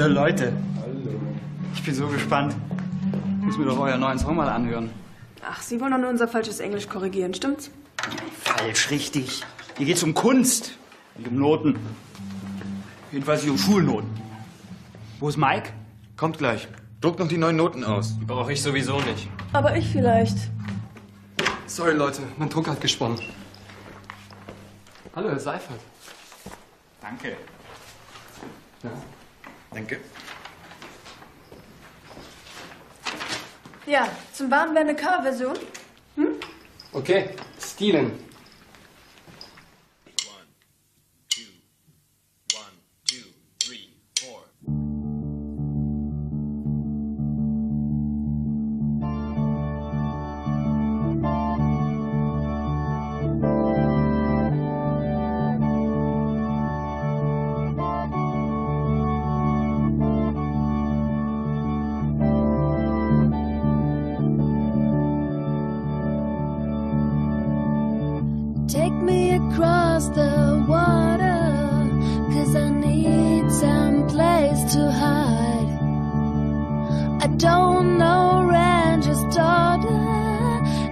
Hallo Leute. Hallo. Ich bin so gespannt. Ich muss mir doch euren neuen Song mal anhören. Ach, Sie wollen doch nur unser falsches Englisch korrigieren, stimmt's? Falsch, richtig. Hier geht's um Kunst und um Noten. Jedenfalls nicht um Schulnoten. Wo ist Mike? Kommt gleich. Druckt noch die neuen Noten aus. Die brauche ich sowieso nicht. Aber ich vielleicht. Sorry, Leute, mein Drucker hat gesponnen. Hallo, Herr Seifert. Danke. Ja. Danke. Ja, zum Bahn wäre eine Coverversion. Okay, Steven. Don't know Ranger's daughter,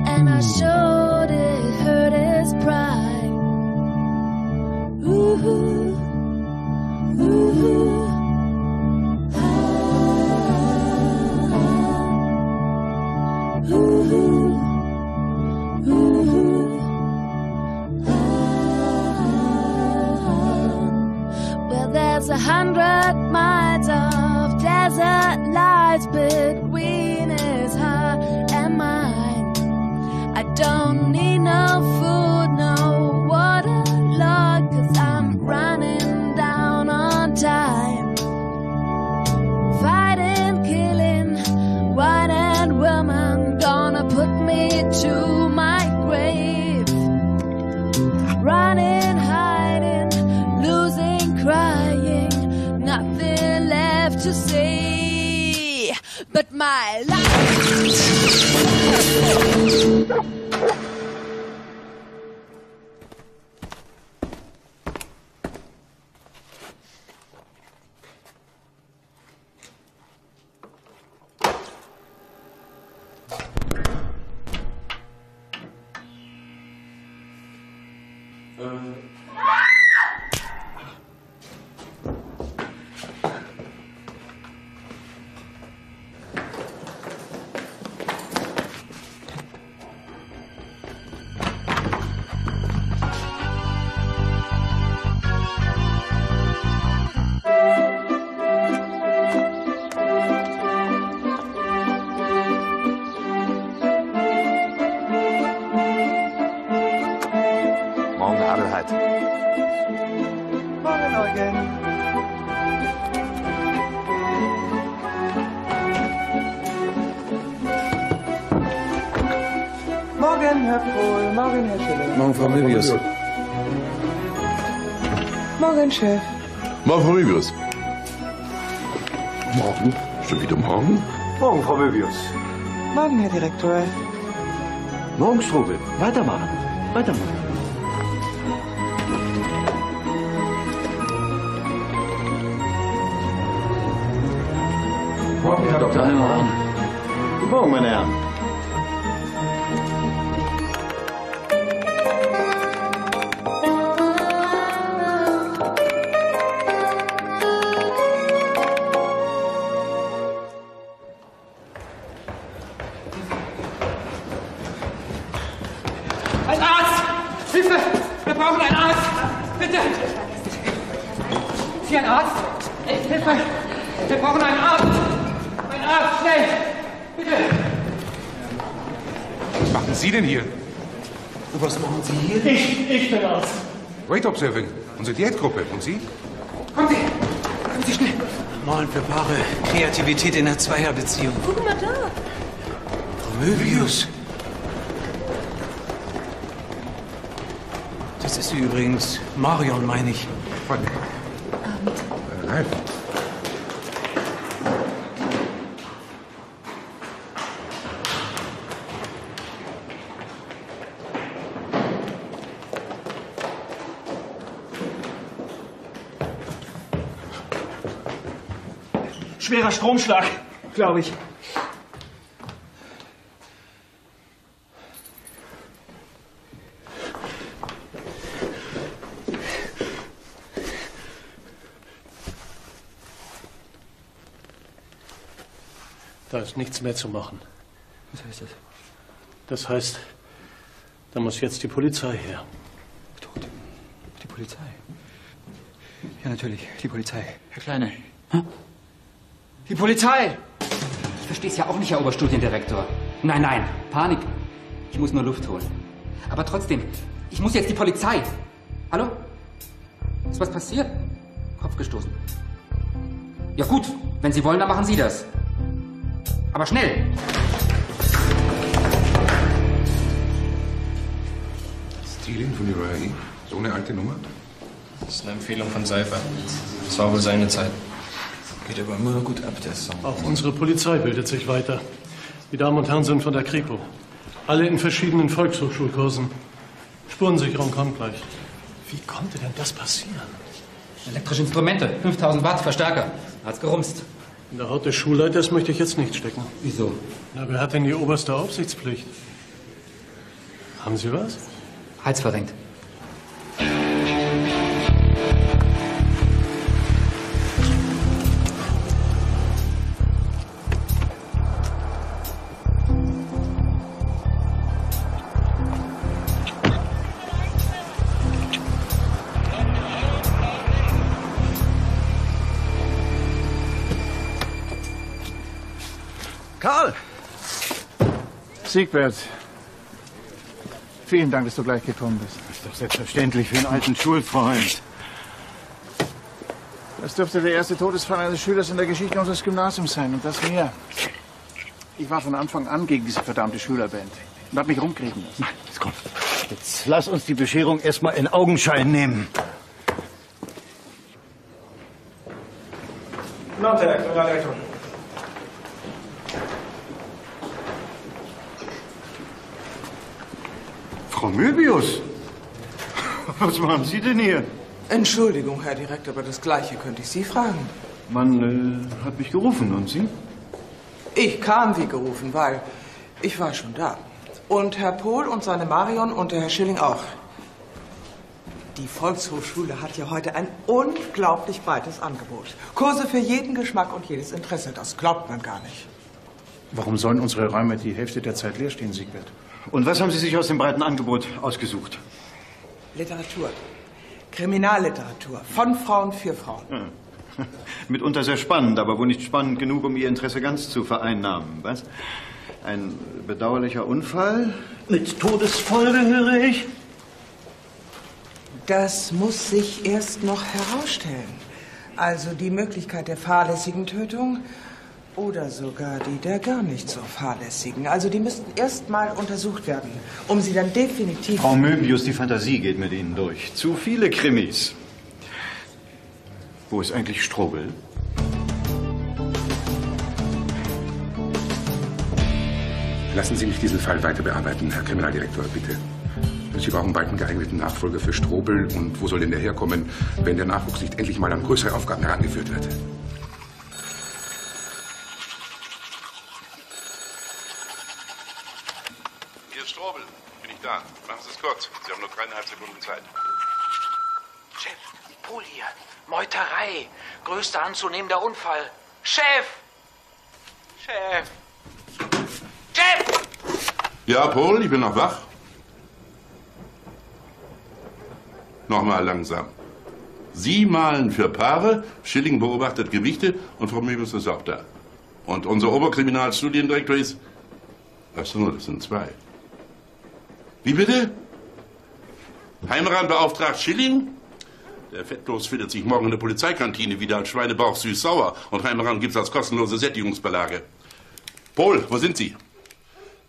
and I showed it hurt his pride. Ooh, ooh, ah, ooh, ooh. Well, there's a hundred my life. Morgen, Chef. Morgen, Frau Möbius. Morgen? Schon wieder morgen? Morgen, Frau Möbius. Morgen, Herr Direktor. Morgen, Strobel. Weitermachen. Weitermachen. Morgen, Herr Dr. Heilmann. Guten Morgen, meine Herren. Was machen Sie denn hier? Was machen Sie hier? Ich, ich bin Arzt. Weight Observing, unsere Diätgruppe. Und Sie? Kommen Sie! Kommen Sie schnell! Moin für Paare. Kreativität in der Zweierbeziehung. Guck mal da. Frau Möbius. Das ist sie übrigens. Marion, meine ich. Von. Äh, Ralf. Schwerer Stromschlag, glaube ich. Da ist nichts mehr zu machen. Was heißt das? Das heißt, da muss jetzt die Polizei her. Tot. Die Polizei. Ja, natürlich, die Polizei. Herr Kleine. Hm? Die Polizei! Ich verstehe es ja auch nicht, Herr Oberstudiendirektor. Nein, nein, Panik. Ich muss nur Luft holen. Aber trotzdem, ich muss jetzt die Polizei. Hallo? Ist was passiert? Kopf gestoßen. Ja gut, wenn Sie wollen, dann machen Sie das. Aber schnell! Stealing von Uriah? So eine alte Nummer? Das ist eine Empfehlung von Seifer. Das war wohl seine Zeit. Geht aber immer noch gut ab, der Song. Auch unsere Polizei bildet sich weiter. Die Damen und Herren sind von der Kripo. Alle in verschiedenen Volkshochschulkursen. Spurensicherung kommt gleich. Wie konnte denn das passieren? Elektrische Instrumente, 5000 Watt, Verstärker. Hat's gerumst. In der Haut des Schulleiters möchte ich jetzt nicht stecken. Wieso? Na, wer hat denn die oberste Aufsichtspflicht? Haben Sie was? Hals verrenkt. Siegbert. Vielen Dank, dass du gleich gekommen bist. Das ist doch selbstverständlich für einen alten Schulfreund. Das dürfte der erste Todesfall eines Schülers in der Geschichte unseres Gymnasiums sein. Und das mir. Ich war von Anfang an gegen diese verdammte Schülerband. Und hab mich rumkriegen lassen. Nein, jetzt komm. Jetzt lass uns die Bescherung erstmal in Augenschein nehmen. Guten Abend, Herr Kriminaldirektor. Frau Möbius! Was machen Sie denn hier? Entschuldigung, Herr Direktor, aber das Gleiche könnte ich Sie fragen. Man äh, hat mich gerufen, und Sie? Ich kam wie gerufen, weil ich war schon da. Und Herr Pohl und seine Marion und der Herr Schilling auch. Die Volkshochschule hat ja heute ein unglaublich breites Angebot. Kurse für jeden Geschmack und jedes Interesse. Das glaubt man gar nicht. Warum sollen unsere Räume die Hälfte der Zeit leer stehen, Siegbert? Und was haben Sie sich aus dem breiten Angebot ausgesucht? Literatur. Kriminalliteratur. Von Frauen für Frauen. Ja. Mitunter sehr spannend, aber wohl nicht spannend genug, um Ihr Interesse ganz zu vereinnahmen. Was? Ein bedauerlicher Unfall? Mit Todesfolge, höre ich. Das muss sich erst noch herausstellen. Also die Möglichkeit der fahrlässigen Tötung oder sogar die der gar nicht so fahrlässigen. Also die müssten erst mal untersucht werden, um sie dann definitiv. Frau Möbius, die Fantasie geht mit Ihnen durch. Zu viele Krimis. Wo ist eigentlich Strobel? Lassen Sie mich diesen Fall weiter bearbeiten, Herr Kriminaldirektor, bitte. Sie brauchen bald einen geeigneten Nachfolger für Strobel. Und wo soll denn der herkommen, wenn der Nachwuchs nicht endlich mal an größere Aufgaben herangeführt wird? Hier ist Strobel. Bin ich da. Machen Sie es kurz. Sie haben nur dreieinhalb Sekunden Zeit. Chef, Pool hier. Meuterei. Größter anzunehmender Unfall. Chef! Chef! Chef! Ja, Paul, ich bin noch wach. Nochmal langsam. Sie malen für Paare, Schilling beobachtet Gewichte und Frau Möbius ist auch da. Und unser Oberkriminalstudiendirektor ist... Ach so, das sind zwei. Wie bitte? Heimran beauftragt Schilling? Der Fettlos findet sich morgen in der Polizeikantine wieder als Schweinebauch süß-sauer und Heimran gibt's als kostenlose Sättigungsbeilage. Paul, wo sind Sie?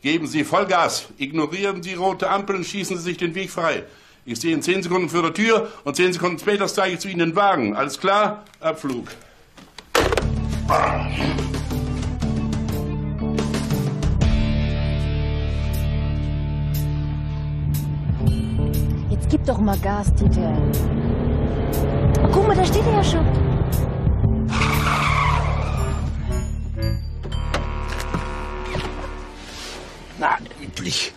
Geben Sie Vollgas. Ignorieren Sie rote Ampeln, schießen Sie sich den Weg frei. Ich stehe in zehn Sekunden vor der Tür und zehn Sekunden später steige ich zu Ihnen in den Wagen. Alles klar? Abflug. Gib doch mal Gas, Dieter. Oh, guck mal, da steht er ja schon. Na, endlich.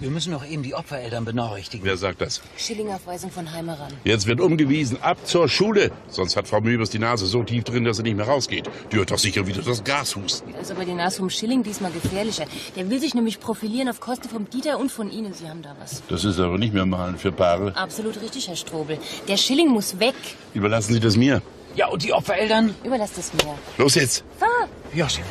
Wir müssen noch eben die Opfereltern benachrichtigen. Wer sagt das? Schillingaufweisung von Heimeran. Jetzt wird umgewiesen, ab zur Schule. Sonst hat Frau Möbers die Nase so tief drin, dass sie nicht mehr rausgeht. Die hört doch sicher wieder das Gas husten. Da ist aber die Nase vom Schilling diesmal gefährlicher. Der will sich nämlich profilieren auf Kosten vom Dieter und von Ihnen. Sie haben da was. Das ist aber nicht mehr malen für Paare. Absolut richtig, Herr Strobel. Der Schilling muss weg. Überlassen Sie das mir. Ja, und die Opfereltern? Überlasst es mir. Los jetzt. Fahr! Josef.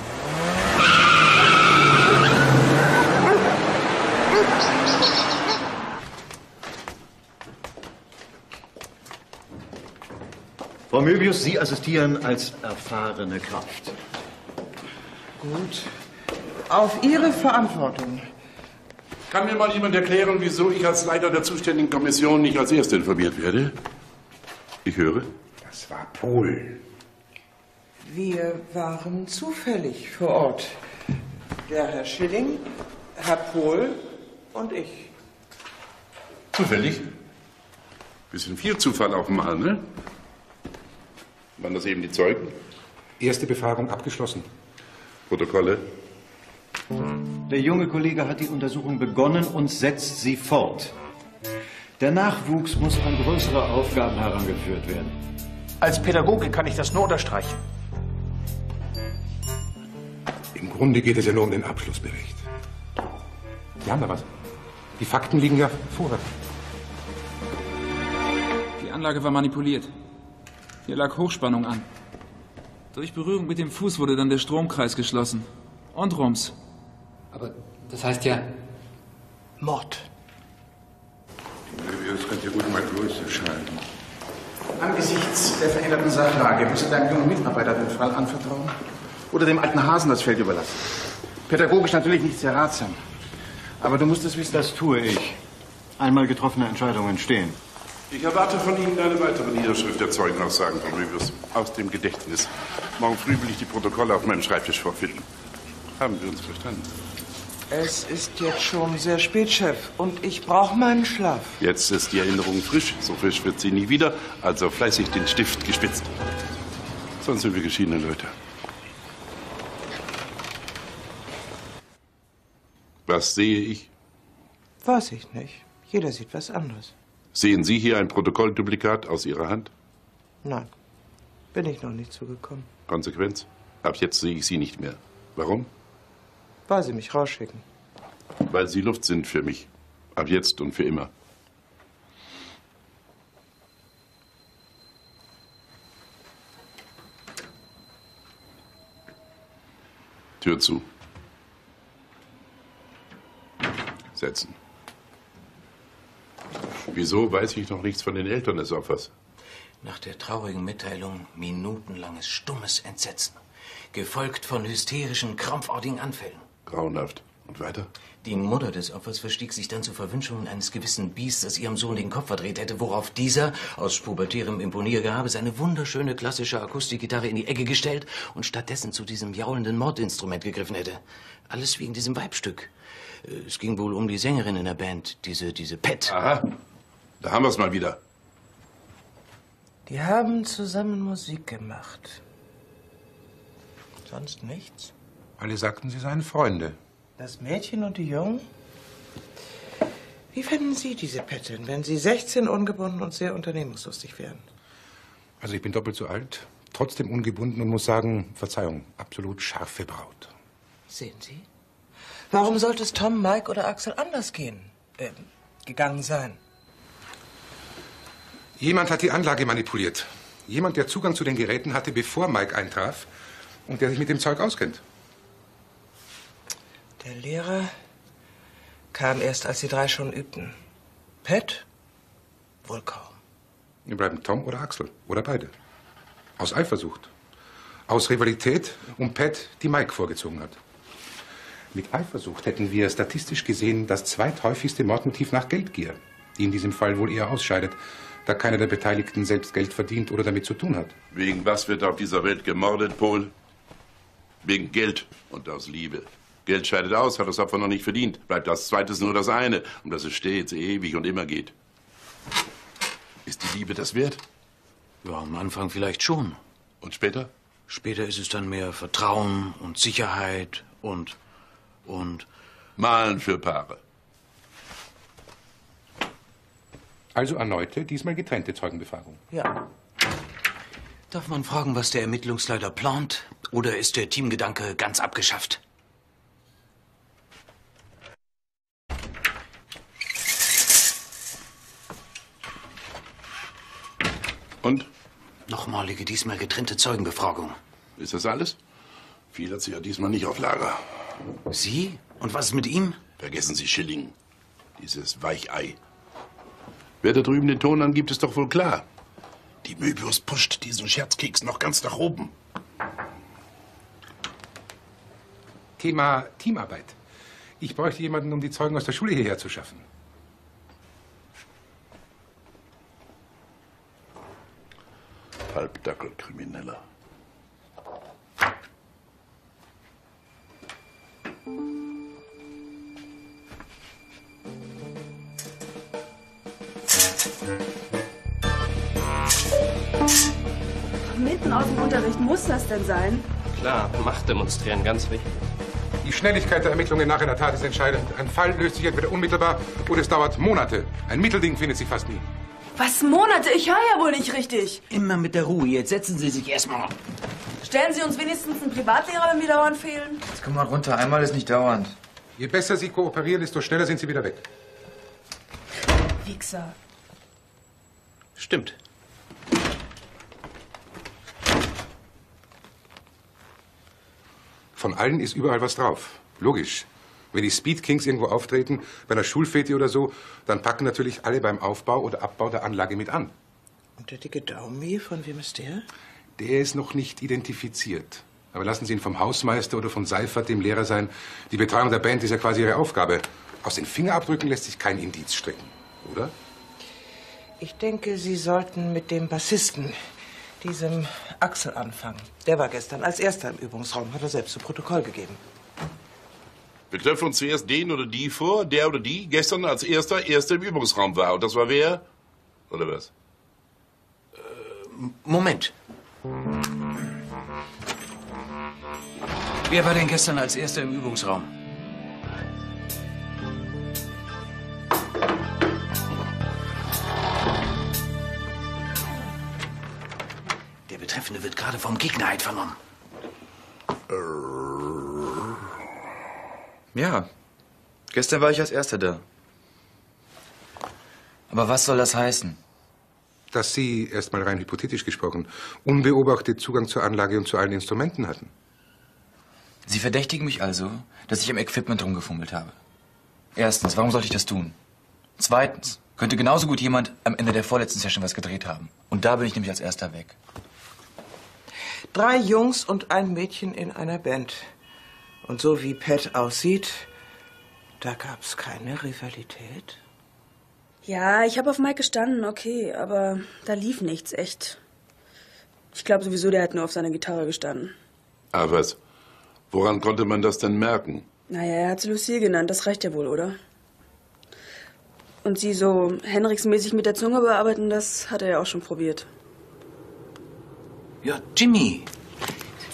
Frau Möbius, Sie assistieren als erfahrene Kraft. Gut. Auf Ihre Verantwortung. Kann mir mal jemand erklären, wieso ich als Leiter der zuständigen Kommission nicht als Erster informiert werde? Ich höre. Das war Pohl. Wir waren zufällig vor Ort. Der Herr Schilling, Herr Pohl und ich. Zufällig? Bisschen viel Zufall auf einmal, ne? Waren das eben die Zeugen? Erste Befragung abgeschlossen. Protokolle? Der junge Kollege hat die Untersuchung begonnen und setzt sie fort. Der Nachwuchs muss an größere Aufgaben herangeführt werden. Als Pädagoge kann ich das nur unterstreichen. Im Grunde geht es ja nur um den Abschlussbericht. Sie haben da was. Die Fakten liegen ja vor. Die Anlage war manipuliert. Hier lag Hochspannung an. Durch Berührung mit dem Fuß wurde dann der Stromkreis geschlossen. Und rums. Aber das heißt ja. Mord. Das könnte ja gut mal größer scheinen. Angesichts der veränderten Sachlage müssen Sie deinem jungen Mitarbeiter den Fall anvertrauen oder dem alten Hasen das Feld überlassen. Pädagogisch natürlich nicht sehr ratsam. Aber du musst es wissen. Das tue ich. Einmal getroffene Entscheidungen stehen. Ich erwarte von Ihnen eine weitere Niederschrift der Zeugenaussagen, Frau Möbius, aus dem Gedächtnis. Morgen früh will ich die Protokolle auf meinem Schreibtisch vorfinden. Haben wir uns verstanden? Es ist jetzt schon sehr spät, Chef, und ich brauche meinen Schlaf. Jetzt ist die Erinnerung frisch. So frisch wird sie nie wieder. Also fleißig den Stift gespitzt. Sonst sind wir geschiedene Leute. Was sehe ich? Weiß ich nicht. Jeder sieht was anderes. Sehen Sie hier ein Protokollduplikat aus Ihrer Hand? Nein, bin ich noch nicht zugekommen. Konsequenz? Ab jetzt sehe ich Sie nicht mehr. Warum? Weil Sie mich rausschicken. Weil Sie Luft sind für mich. Ab jetzt und für immer. Tür zu. Setzen. Wieso weiß ich noch nichts von den Eltern des Opfers? Nach der traurigen Mitteilung minutenlanges stummes Entsetzen. Gefolgt von hysterischen, krampfartigen Anfällen. Grauenhaft. Und weiter? Die Mutter des Opfers verstieg sich dann zu Verwünschungen eines gewissen Biest, das ihrem Sohn den Kopf verdreht hätte, worauf dieser, aus pubertärem Imponiergehabe, seine wunderschöne klassische Akustikgitarre in die Ecke gestellt und stattdessen zu diesem jaulenden Mordinstrument gegriffen hätte. Alles wegen diesem Weibstück. Äh, Es ging wohl um die Sängerin in der Band, diese, diese Pet. Aha, da haben wir es mal wieder. Die haben zusammen Musik gemacht. Sonst nichts? Alle sagten, sie seien Freunde. Das Mädchen und die Jungen? Wie fänden Sie diese Pettin, wenn Sie 16 ungebunden und sehr unternehmungslustig wären? Also ich bin doppelt so alt, trotzdem ungebunden und muss sagen, Verzeihung, absolut scharfe Braut. Sehen Sie? Warum sollte es Tom, Mike oder Axel anders gehen? Äh, gegangen sein? Jemand hat die Anlage manipuliert. Jemand, der Zugang zu den Geräten hatte, bevor Mike eintraf und der sich mit dem Zeug auskennt. Der Lehrer kam erst, als die drei schon übten. Pat? Wohl kaum. Wir bleiben Tom oder Axel oder beide. Aus Eifersucht. Aus Rivalität um Pat, die Mike vorgezogen hat. Mit Eifersucht hätten wir statistisch gesehen das zweithäufigste Mordmotiv nach Geldgier, die in diesem Fall wohl eher ausscheidet, da keiner der Beteiligten selbst Geld verdient oder damit zu tun hat. Wegen was wird auf dieser Welt gemordet, Paul? Wegen Geld und aus Liebe. Geld scheidet aus, hat das Opfer noch nicht verdient. Bleibt als zweites nur das eine, um das es stets ewig und immer geht. Ist die Liebe das wert? Ja, am Anfang vielleicht schon. Und später? Später ist es dann mehr Vertrauen und Sicherheit und. und. Malen für Paare. Also erneute, diesmal getrennte Zeugenbefragung. Ja. Darf man fragen, was der Ermittlungsleiter plant? Oder ist der Teamgedanke ganz abgeschafft? Und? Nochmalige, diesmal getrennte Zeugenbefragung. Ist das alles? Viel hat sie ja diesmal nicht auf Lager. Sie? Und was ist mit ihm? Vergessen Sie Schilling. Dieses Weichei. Wer da drüben den Ton angibt, ist doch wohl klar. Die Möbius pusht diesen Scherzkeks noch ganz nach oben. Thema Teamarbeit. Ich bräuchte jemanden, um die Zeugen aus der Schule hierher zu schaffen. Halbdackelkrimineller. Mitten aus dem Unterricht muss das denn sein? Klar, Macht demonstrieren, ganz wichtig. Die Schnelligkeit der Ermittlungen nach einer Tat ist entscheidend. Ein Fall löst sich entweder unmittelbar oder es dauert Monate. Ein Mittelding findet sich fast nie. Was Monate? Ich höre ja wohl nicht richtig. Immer mit der Ruhe. Jetzt setzen Sie sich erstmal. Stellen Sie uns wenigstens einen Privatlehrer, wenn wir dauernd fehlen? Jetzt komm mal runter. Einmal ist nicht dauernd. Je besser Sie kooperieren, desto schneller sind Sie wieder weg. Wichser. Stimmt. Von allen ist überall was drauf. Logisch. Wenn die Speed Kings irgendwo auftreten, bei einer Schulfete oder so, dann packen natürlich alle beim Aufbau oder Abbau der Anlage mit an. Und der dicke Daumen hier, von wem ist der? Der ist noch nicht identifiziert. Aber lassen Sie ihn vom Hausmeister oder von Seifert, dem Lehrer sein. Die Betreuung der Band ist ja quasi Ihre Aufgabe. Aus den Fingerabdrücken lässt sich kein Indiz stricken, oder? Ich denke, Sie sollten mit dem Bassisten, diesem Axel, anfangen. Der war gestern als erster im Übungsraum, hat er selbst zu Protokoll gegeben. Wir treffen uns zuerst den oder die vor, der oder die gestern als erster erster im Übungsraum war. Und das war wer? Oder was? Moment. Wer war denn gestern als erster im Übungsraum? Betreffende wird gerade vom Gegner halt vernommen. Ja. Gestern war ich als Erster da. Aber was soll das heißen? Dass Sie, erstmal rein hypothetisch gesprochen, unbeobachtet Zugang zur Anlage und zu allen Instrumenten hatten. Sie verdächtigen mich also, dass ich am Equipment rumgefummelt habe. Erstens, warum sollte ich das tun? Zweitens, könnte genauso gut jemand am Ende der vorletzten Session was gedreht haben. Und da bin ich nämlich als Erster weg. Drei Jungs und ein Mädchen in einer Band. Und so wie Pat aussieht, da gab's keine Rivalität. Ja, ich habe auf Mike gestanden, okay, aber da lief nichts, echt. Ich glaube sowieso, der hat nur auf seiner Gitarre gestanden. Ah, was? Woran konnte man das denn merken? Naja, er hat sie Lucille genannt, das reicht ja wohl, oder? Und sie so Henriksmäßig mit der Zunge bearbeiten, das hat er ja auch schon probiert. Ja, Jimmy.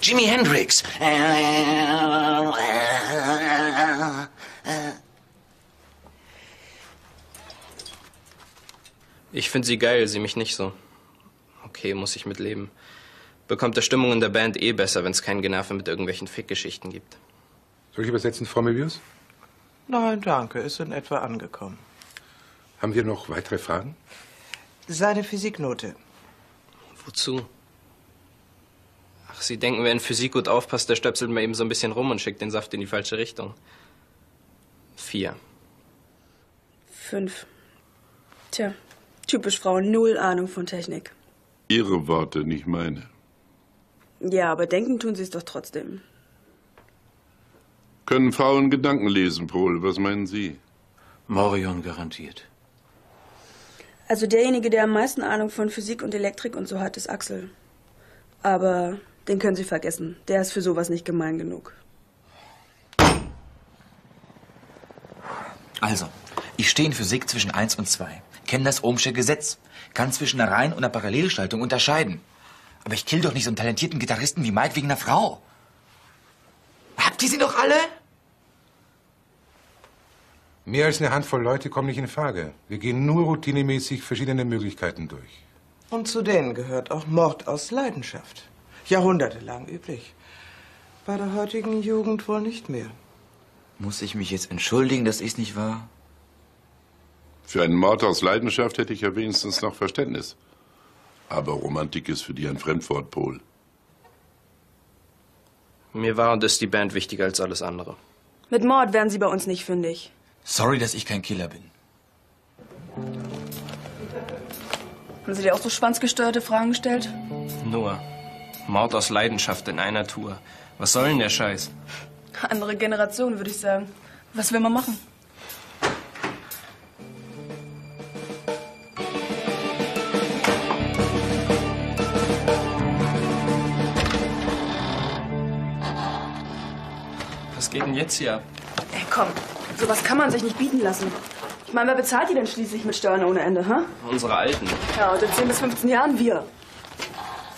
Jimi Hendrix. Ich finde sie geil, sie mich nicht so. Okay, muss ich mitleben. Bekommt der Stimmung in der Band eh besser, wenn es kein Generve mit irgendwelchen Fickgeschichten gibt. Soll ich übersetzen, Frau Möbius? Nein, danke, ist in etwa angekommen. Haben wir noch weitere Fragen? Seine Physiknote. Wozu? Ach, Sie denken, wer in Physik gut aufpasst, der stöpselt mal eben so ein bisschen rum und schickt den Saft in die falsche Richtung. Vier. Fünf. Tja, typisch Frau, null Ahnung von Technik. Ihre Worte, nicht meine. Ja, aber denken tun sie es doch trotzdem. Können Frauen Gedanken lesen, Paul? Was meinen Sie? Morion garantiert. Also derjenige, der am meisten Ahnung von Physik und Elektrik und so hat, ist Axel. Aber den können Sie vergessen. Der ist für sowas nicht gemein genug. Also, ich stehe in Physik zwischen 1 und 2, kenne das Ohmsche Gesetz, kann zwischen einer Reihen- und einer Parallelschaltung unterscheiden. Aber ich kill doch nicht so einen talentierten Gitarristen wie Mike wegen einer Frau. Habt ihr sie doch alle? Mehr als eine Handvoll Leute kommen nicht in Frage. Wir gehen nur routinemäßig verschiedene Möglichkeiten durch. Und zu denen gehört auch Mord aus Leidenschaft. Jahrhundertelang üblich. Bei der heutigen Jugend wohl nicht mehr. Muss ich mich jetzt entschuldigen, dass ich's nicht war? Für einen Mord aus Leidenschaft hätte ich ja wenigstens noch Verständnis. Aber Romantik ist für dich ein Fremdwort, Paul. Mir war und ist die Band wichtiger als alles andere. Mit Mord werden Sie bei uns nicht fündig. Sorry, dass ich kein Killer bin. Haben Sie dir auch so schwanzgesteuerte Fragen gestellt? Nur. Mord aus Leidenschaft in einer Tour. Was soll denn der Scheiß? Andere Generation, würde ich sagen. Was will man machen? Was geht denn jetzt hier ab? Ey, komm. Sowas kann man sich nicht bieten lassen. Ich meine, wer bezahlt die denn schließlich mit Steuern ohne Ende, hä? Unsere Alten. Ja, und in 10 bis 15 Jahren wir.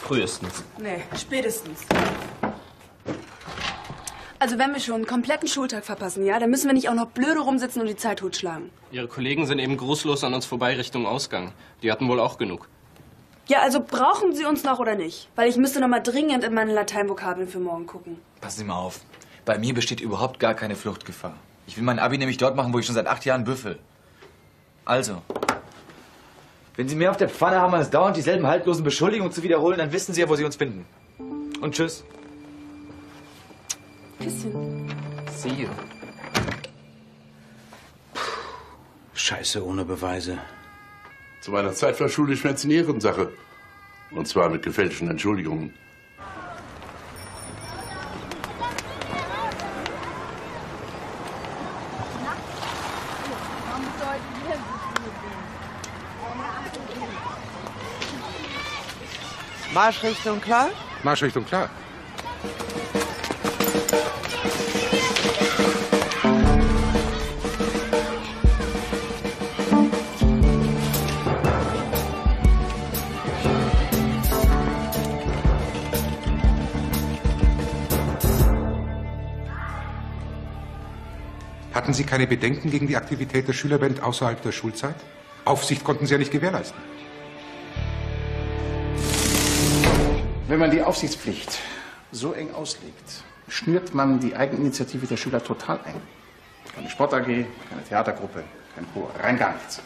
Frühestens. Nee, spätestens. Also wenn wir schon einen kompletten Schultag verpassen, ja, dann müssen wir nicht auch noch blöde rumsitzen und die Zeit totschlagen. Ihre Kollegen sind eben grußlos an uns vorbei Richtung Ausgang. Die hatten wohl auch genug. Ja, also brauchen Sie uns noch oder nicht? Weil ich müsste noch mal dringend in meine Lateinvokabeln für morgen gucken. Passen Sie mal auf. Bei mir besteht überhaupt gar keine Fluchtgefahr. Ich will mein Abi nämlich dort machen, wo ich schon seit acht Jahren büffel. Also, wenn Sie mehr auf der Pfanne haben, als dauernd dieselben haltlosen Beschuldigungen zu wiederholen, dann wissen Sie ja, wo Sie uns finden. Und tschüss. Küsschen. See you. Scheiße ohne Beweise. Zu meiner Zeit war Schule Schmerz eine Ehrensache. Und zwar mit gefälschten Entschuldigungen. Marschrichtung klar? Marschrichtung klar. Hatten Sie keine Bedenken gegen die Aktivität der Schülerband außerhalb der Schulzeit? Aufsicht konnten Sie ja nicht gewährleisten. Wenn man die Aufsichtspflicht so eng auslegt, schnürt man die Eigeninitiative der Schüler total ein. Keine Sport AG, keine Theatergruppe, kein Chor, rein gar nichts.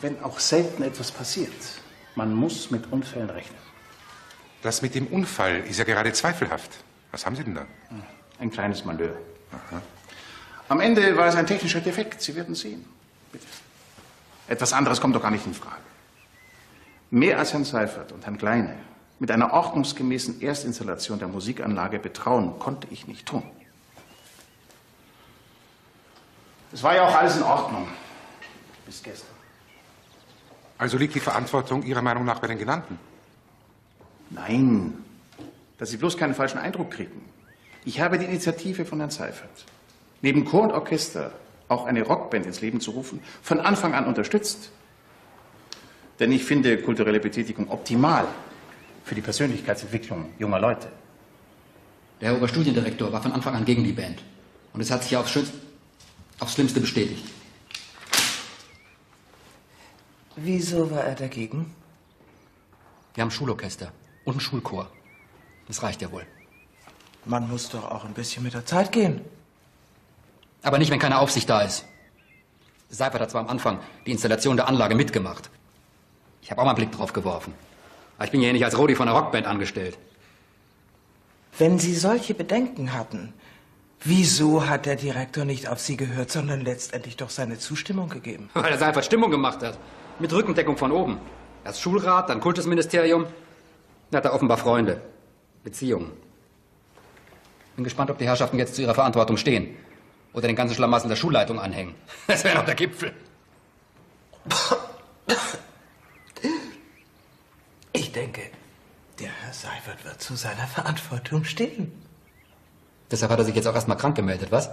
Wenn auch selten etwas passiert, man muss mit Unfällen rechnen. Das mit dem Unfall ist ja gerade zweifelhaft. Was haben Sie denn da? Ein kleines Malheur. Am Ende war es ein technischer Defekt, Sie werden sehen. Bitte. Etwas anderes kommt doch gar nicht in Frage. Mehr als Herrn Seifert und Herrn Kleine mit einer ordnungsgemäßen Erstinstallation der Musikanlage betrauen konnte ich nicht tun. Es war ja auch alles in Ordnung. Bis gestern. Also liegt die Verantwortung Ihrer Meinung nach bei den Genannten? Nein, dass Sie bloß keinen falschen Eindruck kriegen. Ich habe die Initiative von Herrn Seifert, neben Chor und Orchester auch eine Rockband ins Leben zu rufen, von Anfang an unterstützt. Denn ich finde kulturelle Betätigung optimal für die Persönlichkeitsentwicklung junger Leute. Der Herr Oberstudiendirektor war von Anfang an gegen die Band. Und es hat sich ja aufs, aufs Schlimmste bestätigt. Wieso war er dagegen? Wir haben ein Schulorchester und einen Schulchor. Das reicht ja wohl. Man muss doch auch ein bisschen mit der Zeit gehen. Aber nicht, wenn keine Aufsicht da ist. Seifert hat zwar am Anfang die Installation der Anlage mitgemacht. Ich habe auch mal einen Blick drauf geworfen. Aber ich bin ja nicht als Rodi von einer Rockband angestellt. Wenn Sie solche Bedenken hatten, wieso hat der Direktor nicht auf Sie gehört, sondern letztendlich doch seine Zustimmung gegeben? Weil er Seifert Stimmung gemacht hat. Mit Rückendeckung von oben. Erst Schulrat, dann Kultusministerium. Er hat da offenbar Freunde. Beziehungen. Bin gespannt, ob die Herrschaften jetzt zu ihrer Verantwortung stehen. Oder den ganzen Schlamassel der Schulleitung anhängen. Das wäre noch der Gipfel. Ich denke, der Herr Seifert wird zu seiner Verantwortung stehen. Deshalb hat er sich jetzt auch erstmal krank gemeldet, was?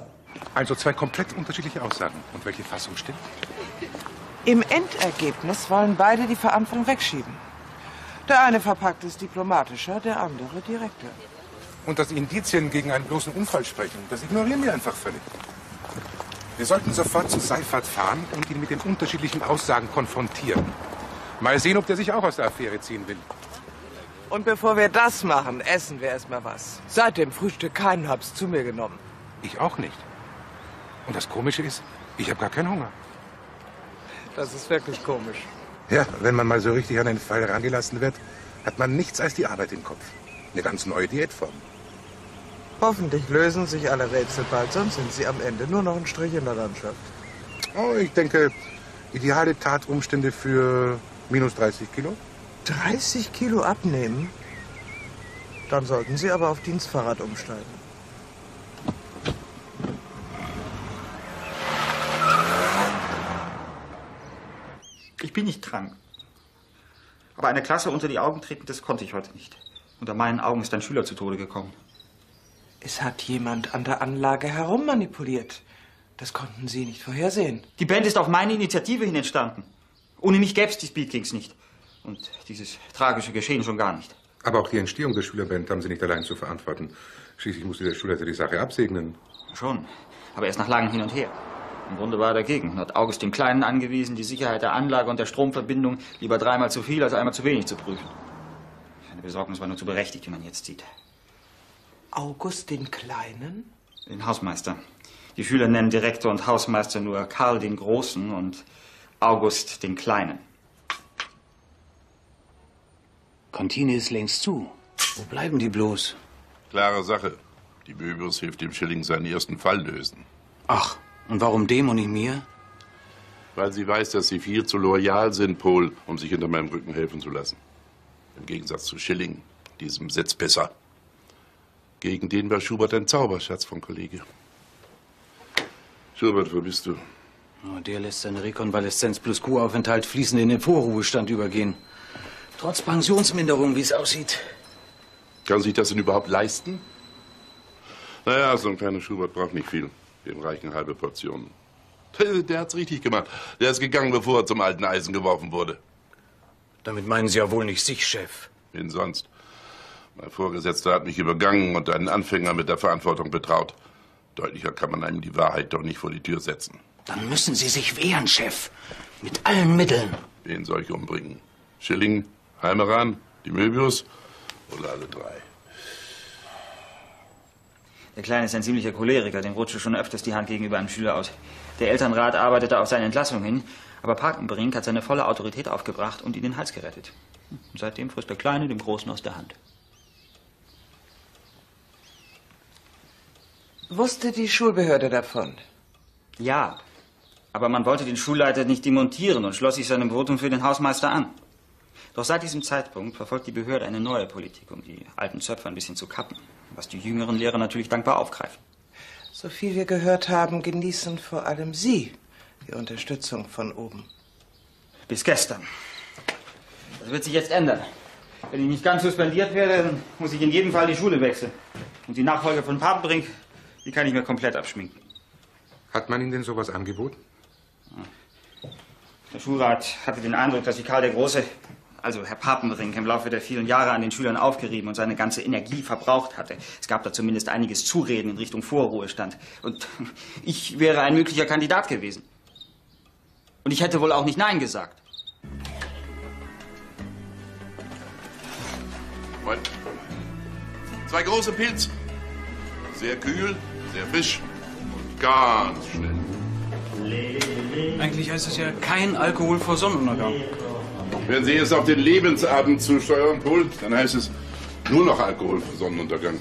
Also zwei komplett unterschiedliche Aussagen. Und welche Fassung stimmt? Im Endergebnis wollen beide die Verantwortung wegschieben. Der eine verpackt es diplomatischer, der andere direkter. Und dass Indizien gegen einen bloßen Unfall sprechen, das ignorieren wir einfach völlig. Wir sollten sofort zu Seifert fahren und ihn mit den unterschiedlichen Aussagen konfrontieren. Mal sehen, ob der sich auch aus der Affäre ziehen will. Und bevor wir das machen, essen wir erstmal was. Seit dem Frühstück keinen hab's zu mir genommen. Ich auch nicht. Und das Komische ist, ich habe gar keinen Hunger. Das ist wirklich komisch. Ja, wenn man mal so richtig an den Fall herangelassen wird, hat man nichts als die Arbeit im Kopf. Eine ganz neue Diätform. Hoffentlich lösen sich alle Rätsel bald, sonst sind sie am Ende nur noch ein Strich in der Landschaft. Oh, ich denke, ideale Tatumstände für minus 30 Kilo. 30 Kilo abnehmen? Dann sollten Sie aber auf Dienstfahrrad umsteigen. Ich bin nicht krank. Aber eine Klasse unter die Augen treten, das konnte ich heute nicht. Unter meinen Augen ist ein Schüler zu Tode gekommen. Es hat jemand an der Anlage herummanipuliert. Das konnten Sie nicht vorhersehen. Die Band ist auf meine Initiative hin entstanden. Ohne mich gäbe es die Speed Kings nicht. Und dieses tragische Geschehen schon gar nicht. Aber auch die Entstehung der Schülerband haben Sie nicht allein zu verantworten. Schließlich musste der Schulleiter die Sache absegnen. Schon. Aber erst nach langem Hin und Her. Im Grunde war er dagegen und hat August den Kleinen angewiesen, die Sicherheit der Anlage und der Stromverbindung lieber dreimal zu viel als einmal zu wenig zu prüfen. Seine Besorgnis war nur zu berechtigt, wie man jetzt sieht. August den Kleinen? Den Hausmeister. Die Schüler nennen Direktor und Hausmeister nur Karl den Großen und August den Kleinen. Kantine ist längst zu. Wo bleiben die bloß? Klare Sache. Die Möbius hilft dem Schilling seinen ersten Fall lösen. Ach, und warum dem und nicht mir? Weil sie weiß, dass Sie viel zu loyal sind, Paul, um sich hinter meinem Rücken helfen zu lassen. Im Gegensatz zu Schilling, diesem Sitzpisser. Gegen den war Schubert ein Zauberschatz von Kollege. Schubert, wo bist du? Oh, der lässt seine Rekonvaleszenz plus Q-Aufenthalt fließend in den Vorruhestand übergehen. Trotz Pensionsminderung, wie es aussieht. Kann sich das denn überhaupt leisten? Naja, so ein kleiner Schubert braucht nicht viel. Dem reichen halbe Portionen. Der, der hat's richtig gemacht. Der ist gegangen, bevor er zum alten Eisen geworfen wurde. Damit meinen Sie ja wohl nicht sich, Chef. Wen sonst? Mein Vorgesetzter hat mich übergangen und einen Anfänger mit der Verantwortung betraut. Deutlicher kann man einem die Wahrheit doch nicht vor die Tür setzen. Dann müssen Sie sich wehren, Chef. Mit allen Mitteln. Wen soll ich umbringen? Schilling, Heimeran, die Möbius oder alle drei? Der Kleine ist ein ziemlicher Choleriker, dem rutschte schon öfters die Hand gegenüber einem Schüler aus. Der Elternrat arbeitete auf seine Entlassung hin, aber Parkenbrink hat seine volle Autorität aufgebracht und ihn den Hals gerettet. Und seitdem frisst der Kleine dem Großen aus der Hand. Wusste die Schulbehörde davon? Ja, aber man wollte den Schulleiter nicht demontieren und schloss sich seinem Votum für den Hausmeister an. Doch seit diesem Zeitpunkt verfolgt die Behörde eine neue Politik, um die alten Zöpfe ein bisschen zu kappen, was die jüngeren Lehrer natürlich dankbar aufgreifen. So viel wir gehört haben, genießen vor allem Sie die Unterstützung von oben. Bis gestern. Das wird sich jetzt ändern. Wenn ich nicht ganz suspendiert werde, dann muss ich in jedem Fall die Schule wechseln. Und die Nachfolge von Papenbrink, die kann ich mir komplett abschminken. Hat man Ihnen denn sowas angeboten? Der Schulrat hatte den Eindruck, dass sich Karl der Große, also Herr Papenbrink, im Laufe der vielen Jahre an den Schülern aufgerieben und seine ganze Energie verbraucht hatte. Es gab da zumindest einiges Zureden in Richtung Vorruhestand. Und ich wäre ein möglicher Kandidat gewesen. Und ich hätte wohl auch nicht Nein gesagt. Moin. Zwei große Pilz. Sehr kühl, sehr frisch und ganz schnell. Eigentlich heißt es ja kein Alkohol vor Sonnenuntergang. Wenn Sie jetzt auf den Lebensabend zusteuern, Paul, dann heißt es nur noch Alkohol vor Sonnenuntergang.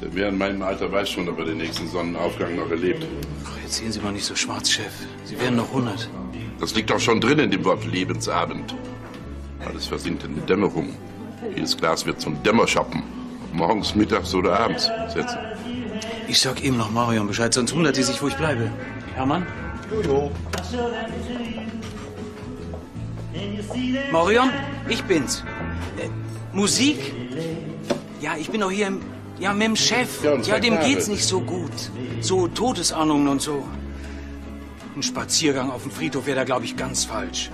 Wer in meinem Alter weiß schon, ob er den nächsten Sonnenaufgang noch erlebt. Ach, jetzt sehen Sie mal nicht so schwarz, Chef. Sie werden noch 100. Das liegt doch schon drin in dem Wort Lebensabend. Alles versinkt in die Dämmerung. Jedes Glas wird zum Dämmerschappen. Morgens, mittags oder abends setzen. Ich sag eben noch Marion Bescheid, sonst wundert die sich, wo ich bleibe. Hermann? Jojo. Marion, ich bin's. Äh, Musik? Ja, ich bin doch hier im, ja, mit dem Chef. Ja, dem geht's nicht so gut. So Todesahnungen und so. Ein Spaziergang auf dem Friedhof wäre da, glaube ich, ganz falsch.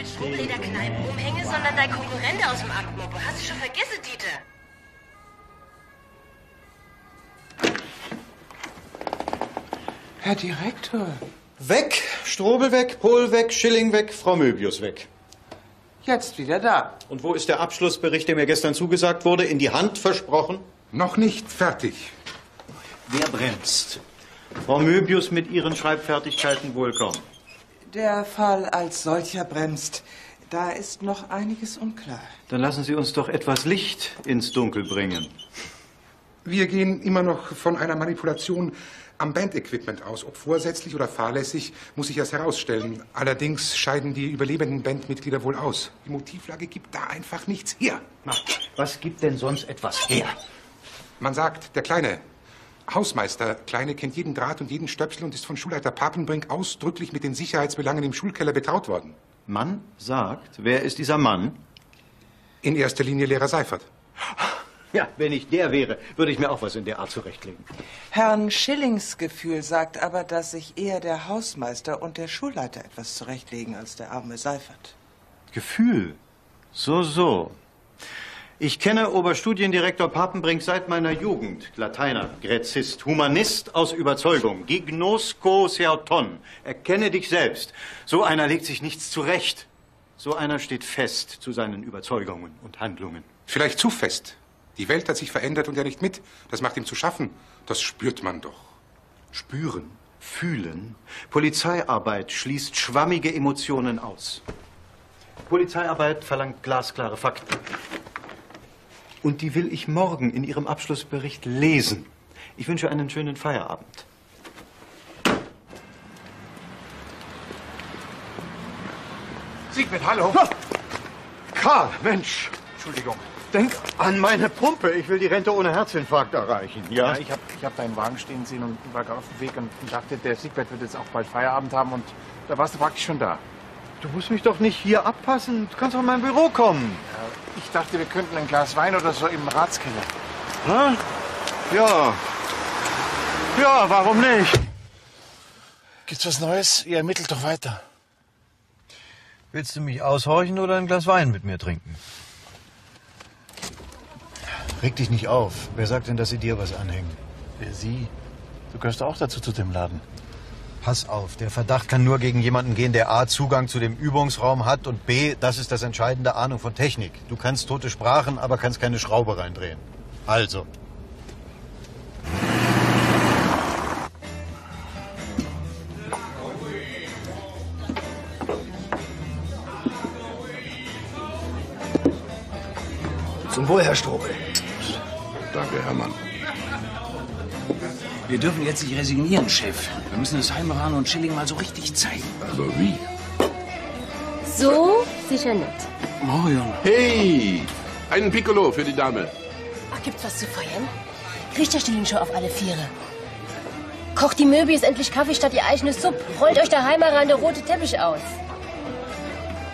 mit Schmucklederkneipen umhänge, sondern dein Konkurrent aus dem Aktmopo. Hast du schon vergessen, Dieter? Herr Direktor. Weg, Strobel weg, Pohl weg, Schilling weg, Frau Möbius weg. Jetzt wieder da. Und wo ist der Abschlussbericht, der mir gestern zugesagt wurde? In die Hand versprochen? Noch nicht fertig. Wer bremst? Frau Möbius mit ihren Schreibfertigkeiten wohl kaum. Der Fall als solcher bremst. Da ist noch einiges unklar. Dann lassen Sie uns doch etwas Licht ins Dunkel bringen. Wir gehen immer noch von einer Manipulation am Bandequipment aus. Ob vorsätzlich oder fahrlässig, muss sich erst herausstellen. Allerdings scheiden die überlebenden Bandmitglieder wohl aus. Die Motivlage gibt da einfach nichts her. Na, was gibt denn sonst etwas her? Man sagt, der Kleine, Hausmeister Kleine kennt jeden Draht und jeden Stöpsel und ist von Schulleiter Papenbrink ausdrücklich mit den Sicherheitsbelangen im Schulkeller betraut worden. Mann sagt, wer ist dieser Mann? In erster Linie Lehrer Seifert. Ja, wenn ich der wäre, würde ich mir auch was in der Art zurechtlegen. Herrn Schillings Gefühl sagt aber, dass sich eher der Hausmeister und der Schulleiter etwas zurechtlegen als der arme Seifert. Gefühl? So, so. Ich kenne Oberstudiendirektor Papenbrink seit meiner Jugend. Lateiner, Gräzist, Humanist aus Überzeugung. Gignosco seauton. Erkenne dich selbst. So einer legt sich nichts zurecht. So einer steht fest zu seinen Überzeugungen und Handlungen. Vielleicht zu fest. Die Welt hat sich verändert und er nicht mit. Das macht ihm zu schaffen. Das spürt man doch. Spüren, fühlen. Polizeiarbeit schließt schwammige Emotionen aus. Polizeiarbeit verlangt glasklare Fakten. Und die will ich morgen in Ihrem Abschlussbericht lesen. Ich wünsche einen schönen Feierabend. Siegfried, hallo. Karl, Mensch. Entschuldigung. Denk an meine Pumpe. Ich will die Rente ohne Herzinfarkt erreichen. Ja? ich habe ich hab deinen Wagen stehen sehen und war gerade auf dem Weg und dachte, der Siegbert wird jetzt auch bald Feierabend haben und da warst du praktisch schon da. Du musst mich doch nicht hier abpassen. Du kannst auch in mein Büro kommen. Ja, ich dachte, wir könnten ein Glas Wein oder so im Ratskeller. Na? Ja. Ja, warum nicht? Gibt's was Neues? Ihr ermittelt doch weiter. Willst du mich aushorchen oder ein Glas Wein mit mir trinken? Reg dich nicht auf. Wer sagt denn, dass sie dir was anhängen? Wer sie? Du gehörst auch dazu zu dem Laden. Pass auf, der Verdacht kann nur gegen jemanden gehen, der A. Zugang zu dem Übungsraum hat und B. Das ist das Entscheidende, Ahnung von Technik. Du kannst tote Sprachen, aber kannst keine Schraube reindrehen. Also. Zum Wohl, Herr Strobel. Danke, Hermann. Wir dürfen jetzt nicht resignieren, Chef. Wir müssen es Heimran und Schilling mal so richtig zeigen. Aber wie? So sicher nicht. Marion. Hey! Einen Piccolo für die Dame. Ach, gibt's was zu feiern? Kriegt der Schilling schon auf alle Viere. Kocht die Möbius endlich Kaffee statt ihr eigenes Supp. Rollt euch daheim heran der rote Teppich aus.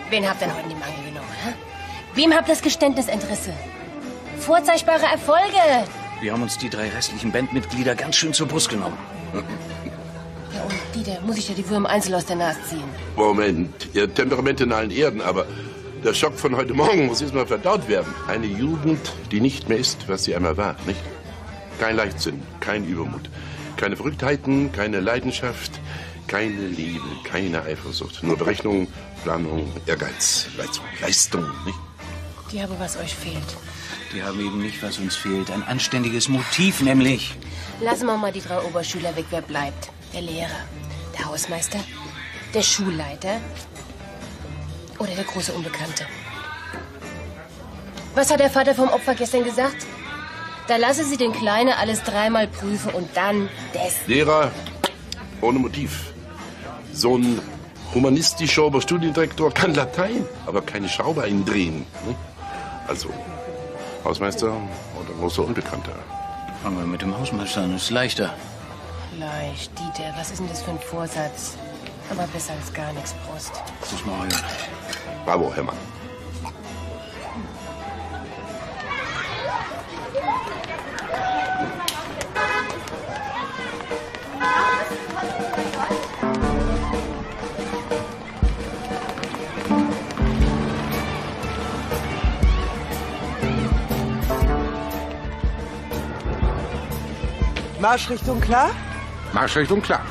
Wen habt ihr denn heute in die Mangel genommen, hä? Wem habt das Geständnisinteresse? Vorzeigbare Erfolge. Wir haben uns die drei restlichen Bandmitglieder ganz schön zur Brust genommen. Ja, und Dieter, muss ich dir die Würmer einzeln aus der Nase ziehen? Moment, Ihr Temperament in allen Erden, aber der Schock von heute Morgen muss erstmal verdaut werden. Eine Jugend, die nicht mehr ist, was sie einmal war, nicht? Kein Leichtsinn, kein Übermut, keine Verrücktheiten, keine Leidenschaft, keine Liebe, keine Eifersucht. Nur Berechnung, Planung, Ehrgeiz, Leistung, Leistung, nicht? Die habe, was euch fehlt. Die haben eben nicht, was uns fehlt. Ein anständiges Motiv, nämlich. Lassen wir mal die drei Oberschüler weg. Wer bleibt? Der Lehrer, der Hausmeister, der Schulleiter oder der große Unbekannte. Was hat der Vater vom Opfer gestern gesagt? Da lasse sie den Kleinen alles dreimal prüfen und dann das. Lehrer ohne Motiv. So ein humanistischer Oberstudiendirektor kann Latein, aber keine Schraube eindrehen. ne? Also, Hausmeister oder großer Unbekannter. Fangen wir mit dem Hausmeister an, ist leichter. Leicht, Dieter, was ist denn das für ein Vorsatz? Aber besser als gar nichts, Prost. Das ist Mario. Bravo, Hermann. Marschrichtung klar? Marschrichtung klar.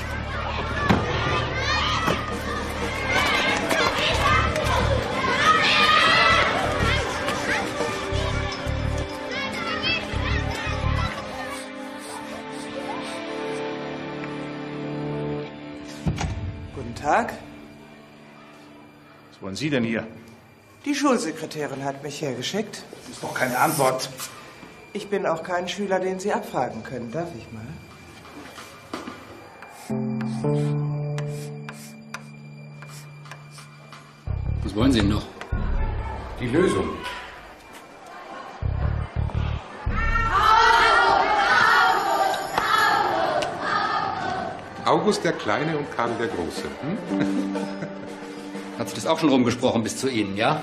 Guten Tag. Was wollen Sie denn hier? Die Schulsekretärin hat mich hergeschickt. Das ist doch keine Antwort. Ich bin auch kein Schüler, den Sie abfragen können. Darf ich mal? Was wollen Sie denn noch? Die Lösung. August der Kleine und Karl der Große. Hm? Hat sich das auch schon rumgesprochen bis zu Ihnen, ja?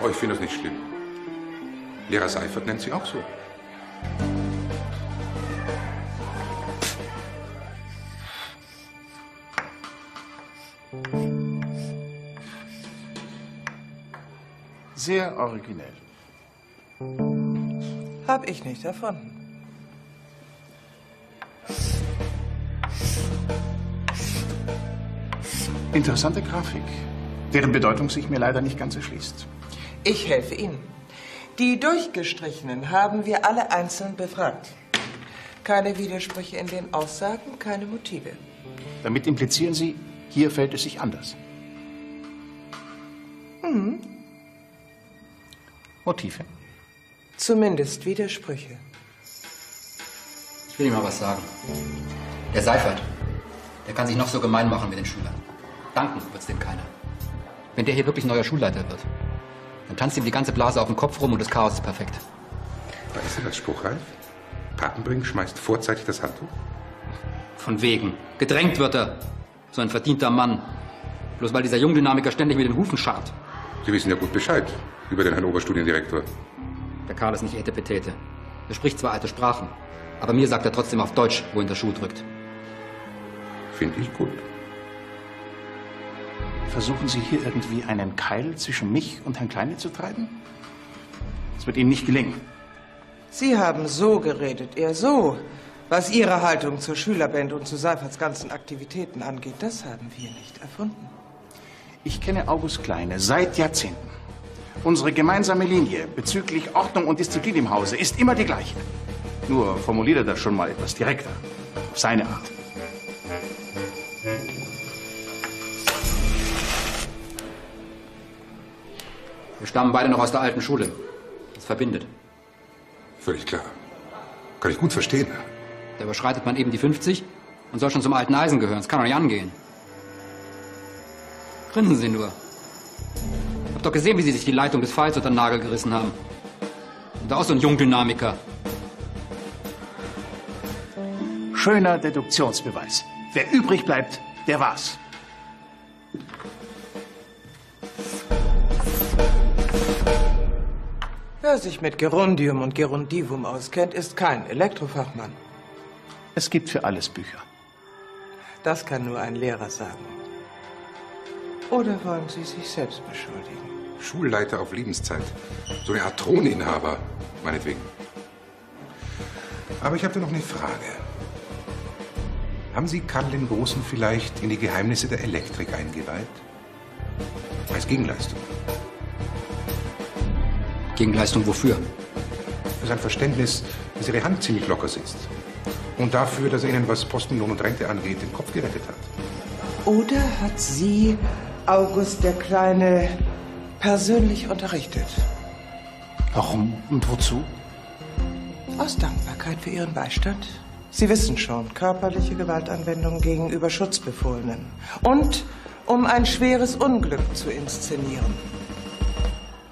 Oh, ich finde das nicht schlimm. Lehrer Seifert nennt sie auch so. Sehr originell. Hab ich nicht erfunden. Interessante Grafik, deren Bedeutung sich mir leider nicht ganz erschließt. Ich helfe Ihnen. Die Durchgestrichenen haben wir alle einzeln befragt. Keine Widersprüche in den Aussagen, keine Motive. Damit implizieren Sie, hier fällt es sich anders. Hm, Motive. zumindest Widersprüche. Ich will Ihnen mal was sagen. Der Seifert, der kann sich noch so gemein machen mit den Schülern. Danken wird's dem keiner. Wenn der hier wirklich neuer Schulleiter wird, dann tanzt ihm die ganze Blase auf dem Kopf rum und das Chaos ist perfekt. Ist denn das spruchreif? Papenbrink schmeißt vorzeitig das Handtuch? Von wegen. Gedrängt wird er. So ein verdienter Mann. Bloß weil dieser Jungdynamiker ständig mit den Hufen scharrt. Sie wissen ja gut Bescheid über den Herrn Oberstudiendirektor. Der Karl ist nicht Etepetete. Er spricht zwar alte Sprachen, aber mir sagt er trotzdem auf Deutsch, wo ihn der Schuh drückt. Finde ich gut. Versuchen Sie hier irgendwie einen Keil zwischen mich und Herrn Kleine zu treiben? Das wird Ihnen nicht gelingen. Sie haben so geredet, er so. Was Ihre Haltung zur Schülerband und zu Seiferts ganzen Aktivitäten angeht, das haben wir nicht erfunden. Ich kenne August Kleine seit Jahrzehnten. Unsere gemeinsame Linie bezüglich Ordnung und Disziplin im Hause ist immer die gleiche. Nur formuliert er das schon mal etwas direkter. Auf seine Art. Wir stammen beide noch aus der alten Schule. Das verbindet. Völlig klar. Kann ich gut verstehen. Da überschreitet man eben die 50 und soll schon zum alten Eisen gehören. Das kann doch nicht angehen. Grinsen Sie nur. Ich hab doch gesehen, wie Sie sich die Leitung des Falls unter den Nagel gerissen haben. Und da auch so ein Jungdynamiker. Schöner Deduktionsbeweis. Wer übrig bleibt, der war's. Wer sich mit Gerundium und Gerundivum auskennt, ist kein Elektrofachmann. Es gibt für alles Bücher. Das kann nur ein Lehrer sagen. Oder wollen Sie sich selbst beschuldigen? Schulleiter auf Lebenszeit. So eine Art Throninhaber, meinetwegen. Aber ich habe da noch eine Frage. Haben Sie Karl den Großen vielleicht in die Geheimnisse der Elektrik eingeweiht? Als Gegenleistung. Gegenleistung wofür? Für sein Verständnis, dass Ihre Hand ziemlich locker sitzt. Und dafür, dass er Ihnen, was Postenlohn und Rente angeht, den Kopf gerettet hat. Oder hat Sie August der Kleine persönlich unterrichtet? Warum und wozu? Aus Dankbarkeit für Ihren Beistand. Sie wissen schon, körperliche Gewaltanwendung gegenüber Schutzbefohlenen. Und um ein schweres Unglück zu inszenieren.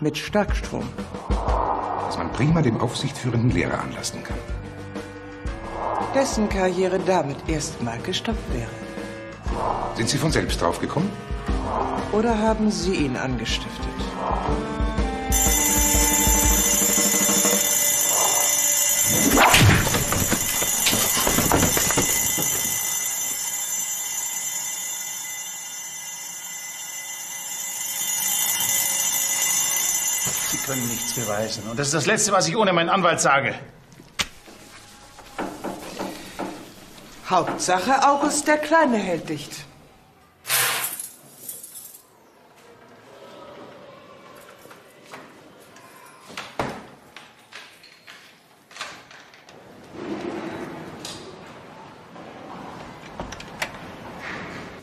Mit Starkstrom. Was man prima dem aufsichtführenden Lehrer anlassen kann. Dessen Karriere damit erstmal gestoppt wäre. Sind Sie von selbst draufgekommen? Oder haben Sie ihn angestiftet? Nichts beweisen. Und das ist das Letzte, was ich ohne meinen Anwalt sage. Hauptsache, August der Kleine hält dicht.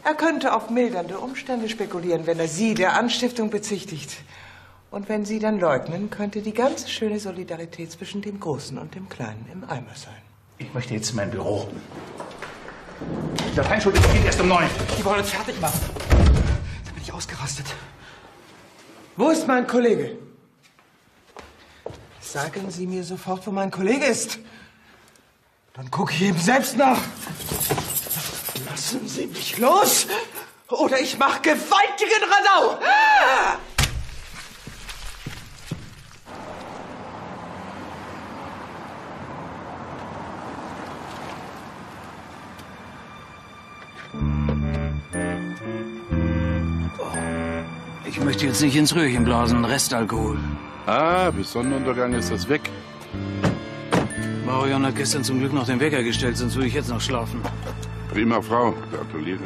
Er könnte auf mildernde Umstände spekulieren, wenn er Sie der Anstiftung bezichtigt. Und wenn Sie dann leugnen, könnte die ganze schöne Solidarität zwischen dem Großen und dem Kleinen im Eimer sein. Ich möchte jetzt in mein Büro. Die Lateinschule beginnt erst um neun. Die wollen uns fertig machen. Da bin ich ausgerastet. Wo ist mein Kollege? Sagen Sie mir sofort, wo mein Kollege ist. Dann gucke ich ihm selbst nach. Lassen Sie mich los, oder ich mache gewaltigen Radau. Ah! Ich möchte jetzt nicht ins Röhrchen blasen. Restalkohol. Ah, bis Sonnenuntergang ist das weg. Marion hat gestern zum Glück noch den Wecker gestellt, sonst würde ich jetzt noch schlafen. Prima Frau, gratuliere.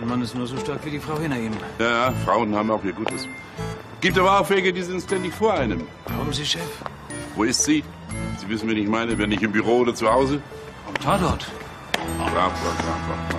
Ein Mann ist nur so stark wie die Frau hinter ihm. Ja, Frauen haben auch ihr Gutes. Gibt aber auch welche, die sind ständig vor einem. Warum Sie Chef? Wo ist sie? Sie wissen, wen ich meine, wenn nicht im Büro oder zu Hause? Am Tatort. Brav, brav, brav,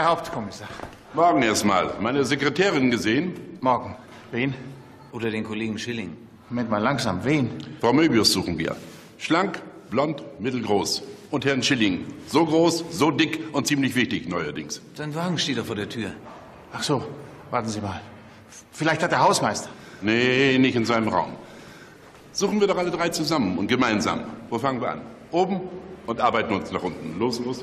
Herr Hauptkommissar. Morgen erstmal. Meine Sekretärin gesehen? Morgen. Wen? Oder den Kollegen Schilling. Moment mal langsam. Wen? Frau Möbius suchen wir. Schlank, blond, mittelgroß. Und Herrn Schilling. So groß, so dick und ziemlich wichtig neuerdings. Sein Wagen steht doch vor der Tür. Ach so, warten Sie mal. Vielleicht hat der Hausmeister. Nee, nicht in seinem Raum. Suchen wir doch alle drei zusammen und gemeinsam. Wo fangen wir an? Oben und arbeiten uns nach unten. Los, los.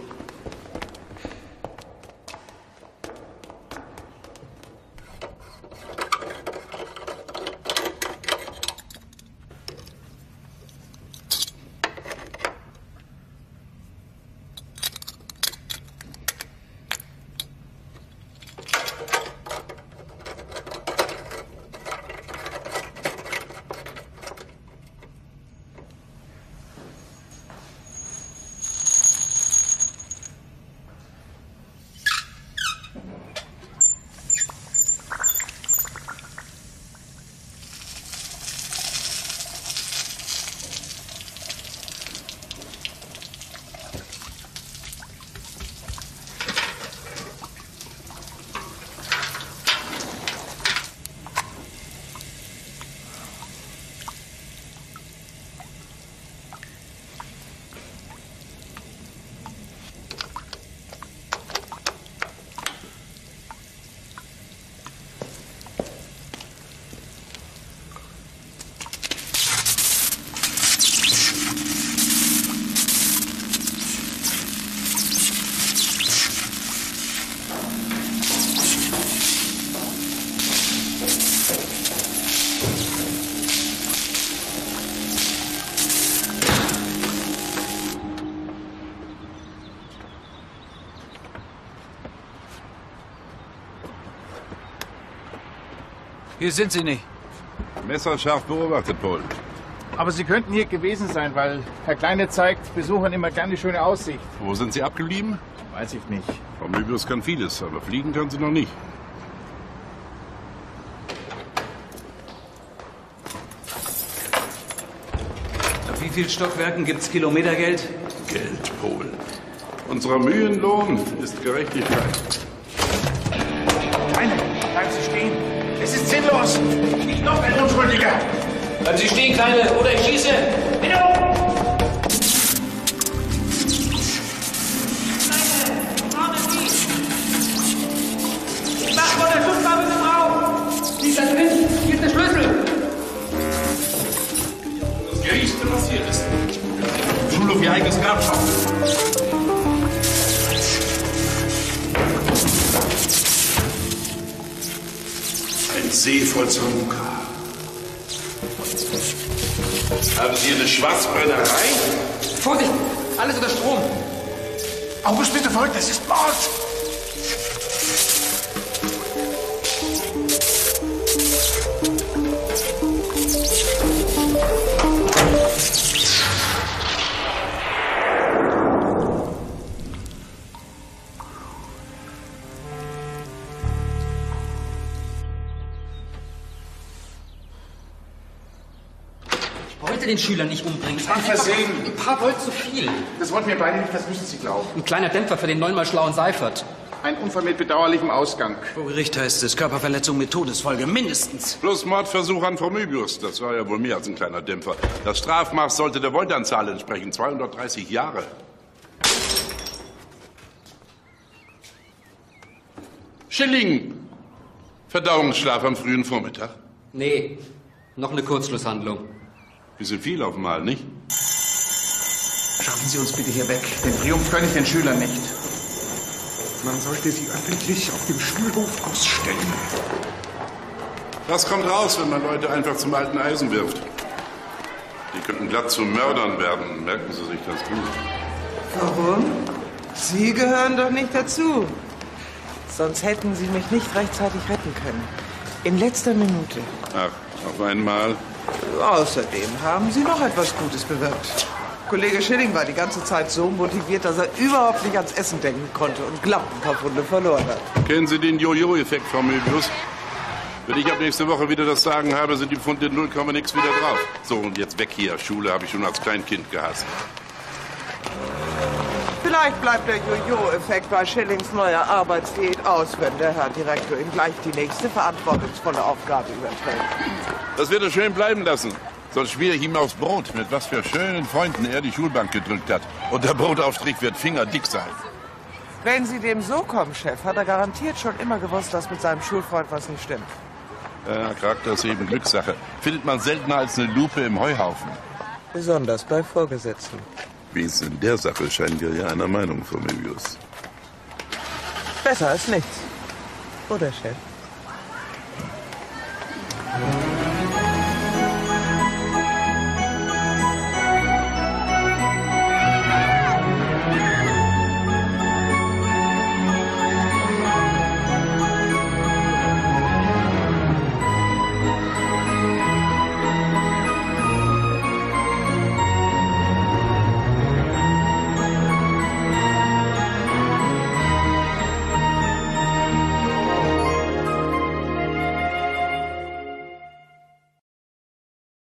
Hier sind Sie nicht. Messerscharf beobachtet, Paul. Aber Sie könnten hier gewesen sein, weil Herr Kleine zeigt Besuchern immer gerne die schöne Aussicht. Wo sind Sie abgeblieben? Weiß ich nicht. Frau Möbius kann vieles, aber fliegen kann sie noch nicht. Auf wie vielen Stockwerken gibt's Kilometergeld? Geld, Paul. Unserer Mühenlohn ist Gerechtigkeit. Ist sinnlos. Nicht noch ein Unschuldiger. Bleiben Sie stehen, Kleine, oder ich schieße! Mach vor der Schusswaffe eine Frau! See voll Zamuka. Haben Sie eine Schwarzbrennerei? Vorsicht! Alles unter Strom! August, bitte folgt, es ist Mord. Den Schüler nicht umbringen. Es Ein Versehen. Ein paar Volt zu viel. Das wollten wir beide nicht, das müssen Sie glauben. Ein kleiner Dämpfer für den neunmal schlauen Seifert. Ein Unfall mit bedauerlichem Ausgang. Vor Gericht heißt es Körperverletzung mit Todesfolge, mindestens. Plus Mordversuch an Frau Möbius. Das war ja wohl mehr als ein kleiner Dämpfer. Das Strafmaß sollte der Voltanzahl entsprechen. 230 Jahre. Schilling! Verdauungsschlaf am frühen Vormittag. Nee, noch eine Kurzschlusshandlung. Bisschen viel auf einmal, nicht? Schaffen Sie uns bitte hier weg. Den Triumph gönne ich den Schülern nicht. Man sollte sie öffentlich auf dem Schulhof ausstellen. Das kommt raus, wenn man Leute einfach zum alten Eisen wirft. Die könnten glatt zu Mördern werden, merken Sie sich das gut. Warum? Sie gehören doch nicht dazu. Sonst hätten Sie mich nicht rechtzeitig retten können. In letzter Minute. Ach, auf einmal. Außerdem haben Sie noch etwas Gutes bewirkt. Kollege Schilling war die ganze Zeit so motiviert, dass er überhaupt nicht ans Essen denken konnte und glatt ein paar Pfunde verloren hat. Kennen Sie den Jojo-Effekt, Frau Möbius? Wenn ich ab nächste Woche wieder das Sagen habe, sind die Pfunde 0, nix wieder drauf. So, und jetzt weg hier. Schule habe ich schon als Kleinkind gehasst. Vielleicht bleibt der Jojo-Effekt bei Schillings neuer Arbeitsdiät aus, wenn der Herr Direktor ihm gleich die nächste verantwortungsvolle Aufgabe überträgt. Das wird er schön bleiben lassen. Sonst schmier ich ihm aufs Brot, mit was für schönen Freunden er die Schulbank gedrückt hat. Und der Brotaufstrich wird fingerdick sein. Wenn Sie dem so kommen, Chef, hat er garantiert schon immer gewusst, dass mit seinem Schulfreund was nicht stimmt. Ja, Charakter ist eben Glückssache. Findet man seltener als eine Lupe im Heuhaufen. Besonders bei Vorgesetzten. Wenigstens in der Sache scheinen wir ja einer Meinung, Frau Möbius. Besser als nichts. Oder, Chef?